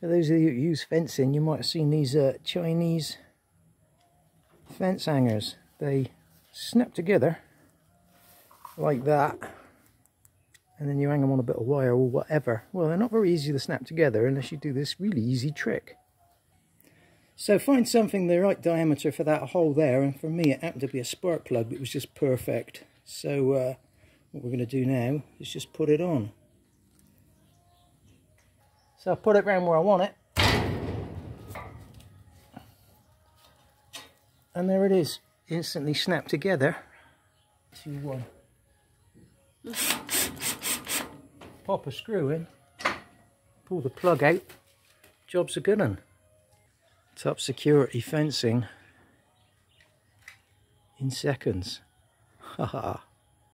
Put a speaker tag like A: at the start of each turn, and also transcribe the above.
A: For those of you who use fencing, you might have seen these uh, Chinese fence hangers. They snap together like that and then you hang them on a bit of wire or whatever. Well, they're not very easy to snap together unless you do this really easy trick. So find something the right diameter for that hole there, and for me it happened to be a spark plug that was just perfect. So uh, what we're going to do now is just put it on. So I put it around where I want it. And there it is, instantly snapped together. Two, one. Pop a screw in, pull the plug out, job's a good one. Top security fencing in seconds. Haha.